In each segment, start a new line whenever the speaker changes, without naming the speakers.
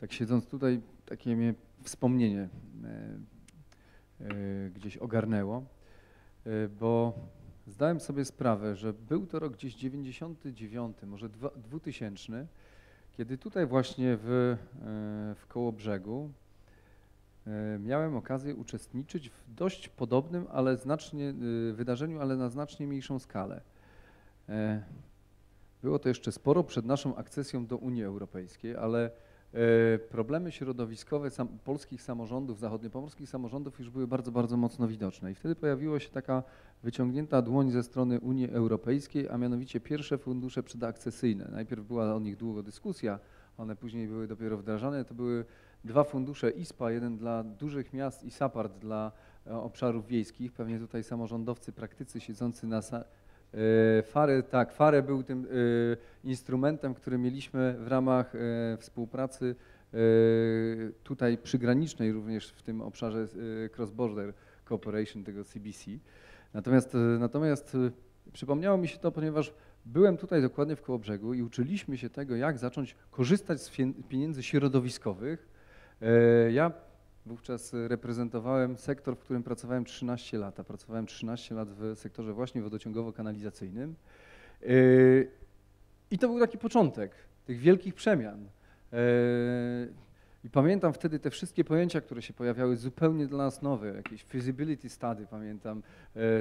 tak siedząc tutaj, takie mnie wspomnienie gdzieś ogarnęło, bo zdałem sobie sprawę, że był to rok gdzieś 99, może 2000, kiedy tutaj właśnie w, w Kołobrzegu E, miałem okazję uczestniczyć w dość podobnym, ale znacznie e, wydarzeniu, ale na znacznie mniejszą skalę. E, było to jeszcze sporo przed naszą akcesją do Unii Europejskiej, ale problemy środowiskowe sam, polskich samorządów, zachodniopomorskich samorządów już były bardzo, bardzo mocno widoczne. I wtedy pojawiła się taka wyciągnięta dłoń ze strony Unii Europejskiej, a mianowicie pierwsze fundusze przedakcesyjne. Najpierw była o nich długo dyskusja, one później były dopiero wdrażane. To były dwa fundusze ISPA, jeden dla dużych miast i SAPART dla e, obszarów wiejskich. Pewnie tutaj samorządowcy, praktycy siedzący na e, FARE, tak, FARE był tym e, instrumentem, który mieliśmy w ramach współpracy tutaj przygranicznej również w tym obszarze cross-border cooperation tego CBC. Natomiast, natomiast przypomniało mi się to, ponieważ byłem tutaj dokładnie w Kołobrzegu i uczyliśmy się tego, jak zacząć korzystać z pieniędzy środowiskowych E, ja wówczas reprezentowałem sektor, w którym pracowałem 13 lat. Pracowałem 13 lat w sektorze właśnie wodociągowo-kanalizacyjnym. E, I to był taki początek tych wielkich przemian. E, I pamiętam wtedy te wszystkie pojęcia, które się pojawiały, zupełnie dla nas nowe, jakieś feasibility study, pamiętam,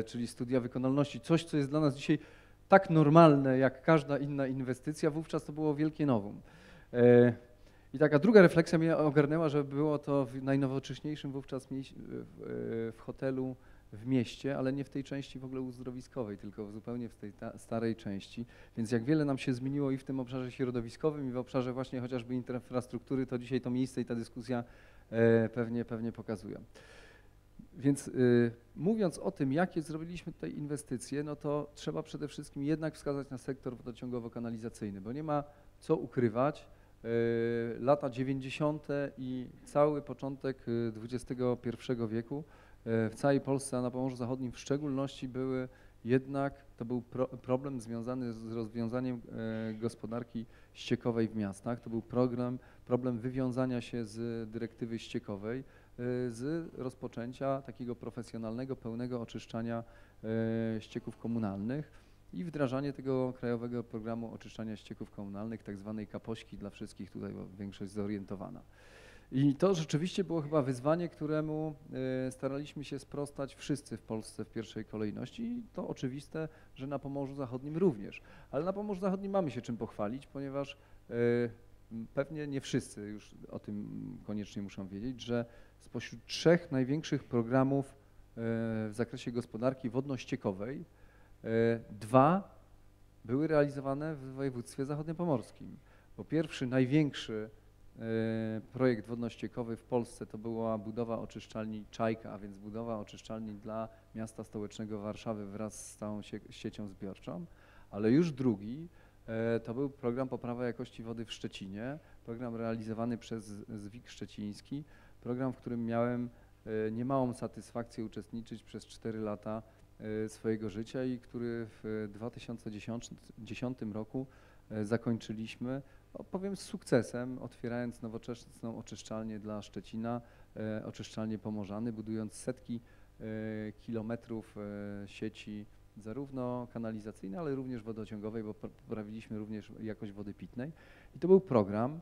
czyli studia wykonalności, coś, co jest dla nas dzisiaj tak normalne jak każda inna inwestycja, wówczas to było wielkie nowum. I taka druga refleksja mnie ogarnęła, że było to w najnowocześniejszym wówczas w hotelu w mieście, ale nie w tej części w ogóle uzdrowiskowej, tylko zupełnie w tej starej części. Więc jak wiele nam się zmieniło i w tym obszarze środowiskowym, i w obszarze właśnie chociażby infrastruktury, to dzisiaj to miejsce i ta dyskusja e, pewnie, pewnie pokazują. Więc y, mówiąc o tym, jakie zrobiliśmy tutaj inwestycje, no to trzeba przede wszystkim jednak wskazać na sektor wodociągowo-kanalizacyjny, bo nie ma co ukrywać, E, lata 90. i cały początek XXI e, wieku e, w całej Polsce, a na Pomorzu Zachodnim w szczególności były jednak, to był pro, problem związany z rozwiązaniem gospodarki ściekowej w miastach. To był program, problem wywiązania się z dyrektywy ściekowej, z rozpoczęcia takiego profesjonalnego, pełnego oczyszczania ścieków komunalnych i wdrażanie tego krajowego programu oczyszczania ścieków komunalnych, tak zwanej kapośki dla wszystkich tutaj, bo większość zorientowana. I to rzeczywiście było chyba wyzwanie, któremu e, staraliśmy się sprostać wszyscy w Polsce w pierwszej kolejności i to oczywiste, że na Pomorzu Zachodnim również. Ale na Pomorzu Zachodnim mamy się czym pochwalić, ponieważ e, pewnie nie wszyscy już o tym koniecznie muszą wiedzieć, że spośród trzech największych programów e, w zakresie gospodarki wodno-ściekowej dwa były realizowane w województwie zachodniopomorskim. Po pierwszy, największy e, projekt wodno-ściekowy w Polsce to była budowa oczyszczalni Czajka, a więc budowa oczyszczalni dla miasta stołecznego Warszawy wraz z całą siecią zbiorczą, ale już drugi e, to był program poprawy jakości wody w Szczecinie, program realizowany przez ZWIK Szczeciński, program, w którym miałem niemałą satysfakcję uczestniczyć przez 4 lata E, swojego życia i który w 2010 roku e, zakończyliśmy, powiem z sukcesem, otwierając nowoczesną oczyszczalnię dla Szczecina, e, oczyszczalnię Pomorzany, budując setki kilometrów sieci zarówno kanalizacyjnej, ale również wodociągowej, bo poprawiliśmy również jakość wody pitnej. I to był program,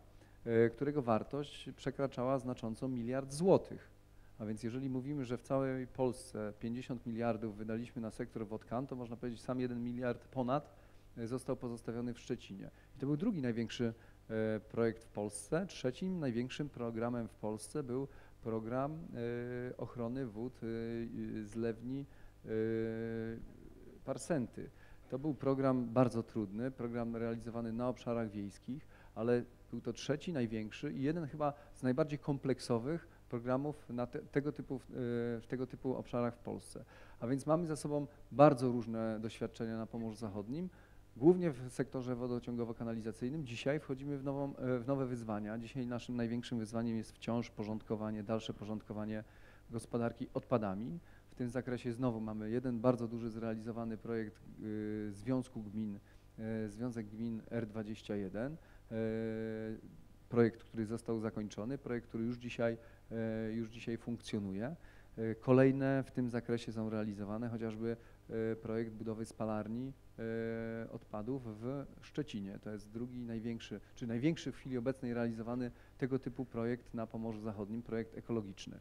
którego wartość przekraczała znacząco miliard złotych. A więc jeżeli mówimy, że w całej Polsce 50 miliardów wydaliśmy na sektor wodkan, to można powiedzieć sam 1 miliard ponad e, został pozostawiony w Szczecinie. I to był drugi największy e, projekt w Polsce. Trzecim największym programem w Polsce był program e, ochrony wód zlewni Parsenty. To był program bardzo trudny, program realizowany na obszarach wiejskich, ale był to trzeci największy i jeden chyba z najbardziej kompleksowych programów na te, tego, typu, w tego typu obszarach w Polsce. A więc mamy za sobą bardzo różne doświadczenia na Pomorzu Zachodnim, głównie w sektorze wodociągowo-kanalizacyjnym. Dzisiaj wchodzimy w, nową, e, w nowe wyzwania. Dzisiaj naszym największym wyzwaniem jest wciąż porządkowanie, dalsze porządkowanie gospodarki odpadami. W tym zakresie znowu mamy jeden bardzo duży zrealizowany projekt y, Związku Gmin, y, Związek Gmin R21. Projekt, który został zakończony, projekt, który już dzisiaj, e, już dzisiaj funkcjonuje. E, Kolejne w tym zakresie są realizowane, chociażby e, projekt budowy spalarni odpadów w Szczecinie. To jest drugi największy, czy największy w chwili obecnej realizowany tego typu projekt na Pomorzu Zachodnim, projekt ekologiczny.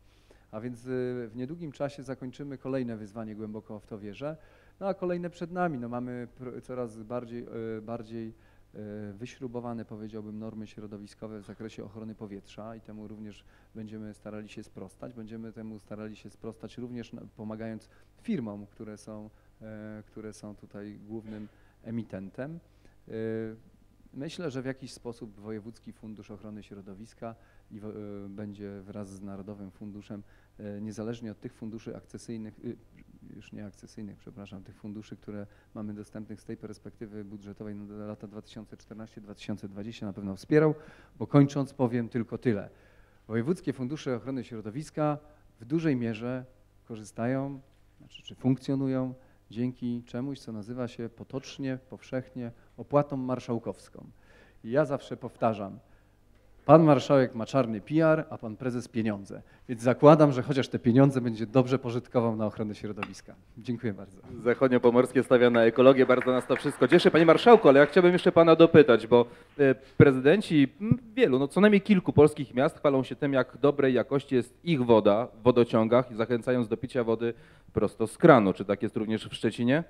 A więc w niedługim czasie zakończymy kolejne wyzwanie głęboko w to wierzę, no a kolejne przed nami. No mamy coraz bardziej, bardziej wyśrubowane, powiedziałbym, normy środowiskowe w zakresie ochrony powietrza i temu również będziemy starali się sprostać. Będziemy temu starali się sprostać również na- pomagając firmom, które są, e, które są tutaj głównym emitentem. E, Myślę, że w jakiś sposób Wojewódzki Fundusz Ochrony Środowiska i e, będzie wraz z Narodowym Funduszem, e, niezależnie od tych funduszy akcesyjnych, y, już nie akcesyjnych, przepraszam, tych funduszy, które mamy dostępnych z tej perspektywy budżetowej na lata 2014-2020 na pewno wspierał, bo kończąc powiem tylko tyle. Wojewódzkie Fundusze Ochrony Środowiska w dużej mierze korzystają, znaczy czy funkcjonują dzięki czemuś, co nazywa się potocznie, powszechnie opłatą marszałkowską. I ja zawsze powtarzam, pan marszałek ma czarny PR, a pan prezes pieniądze. Więc zakładam, że chociaż te pieniądze będzie dobrze pożytkował na ochronę środowiska. Dziękuję bardzo.
Zachodniopomorskie stawia na ekologię, bardzo nas to wszystko cieszy. Panie Marszałku, ale ja chciałbym jeszcze Pana dopytać, bo e, prezydenci wielu, no co najmniej kilku polskich miast chwalą się tym, jak dobrej jakości jest ich woda w wodociągach i zachęcając do picia wody prosto z kranu. Czy tak jest również w Szczecinie?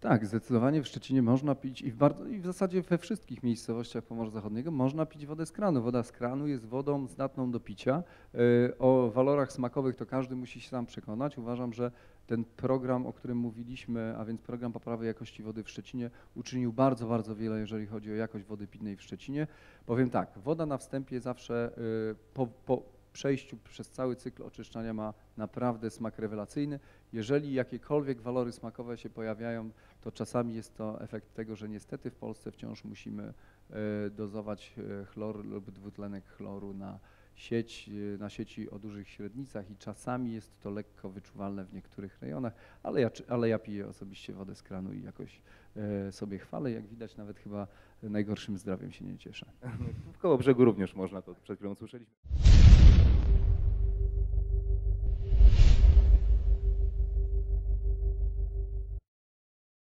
Tak, zdecydowanie w Szczecinie można pić i w, bardzo, i w zasadzie we wszystkich miejscowościach Pomorza Zachodniego można pić wodę z kranu. Woda z kranu jest wodą zdatną do picia. Yy, O walorach smakowych to każdy musi się sam przekonać. Uważam, że ten program, o którym mówiliśmy, a więc program poprawy jakości wody w Szczecinie, uczynił bardzo, bardzo wiele, jeżeli chodzi o jakość wody pitnej w Szczecinie. Powiem tak, woda na wstępie zawsze yy, po, po przejściu przez cały cykl oczyszczania ma naprawdę smak rewelacyjny. Jeżeli jakiekolwiek walory smakowe się pojawiają, to czasami jest to efekt tego, że niestety w Polsce wciąż musimy e, dozować e, chlor lub dwutlenek chloru na sieć, e, na sieci o dużych średnicach i czasami jest to lekko wyczuwalne w niektórych rejonach, ale ja, ale ja piję osobiście wodę z kranu i jakoś e, sobie chwalę. Jak widać nawet chyba najgorszym zdrowiem się nie cieszę.
W Kołobrzegu również można, to przed chwilą słyszeliśmy.